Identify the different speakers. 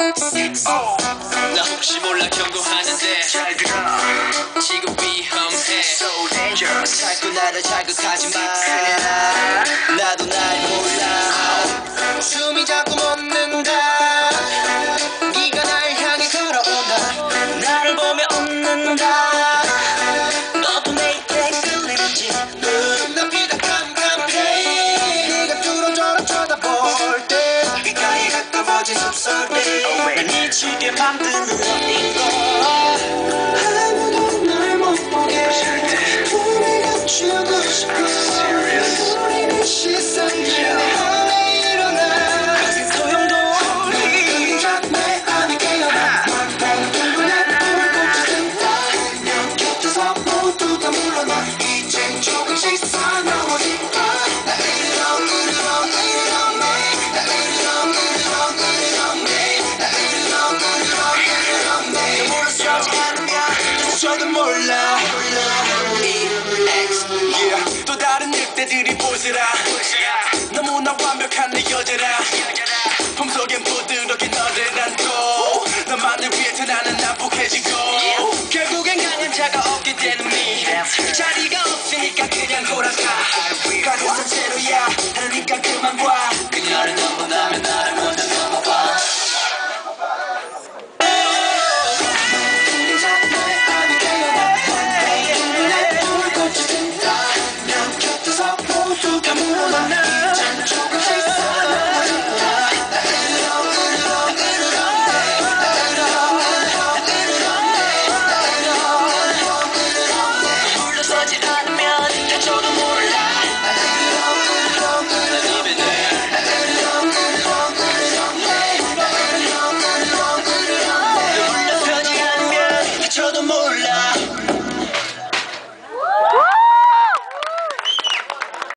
Speaker 1: 나 혹시 몰라 경고하는데
Speaker 2: 잘 들어
Speaker 1: 지금 위험해.
Speaker 2: So dangerous.
Speaker 1: 자꾸 나를 자극하지 마. 나도 날 몰라. 숨이 자꾸 가까워진 숨소리 몰라 EX yeah. 또 다른 늑대들이 보스라. 너무나 완벽한 내 여자라. 품속엔 부드럽게 너를 안고 너만을 위해서 나는 난폭해지고. 결국엔 강한 자가 없게 되는 미 자리가 없으니까 그냥 돌아가. 가는 산채로야 하니까 그만 봐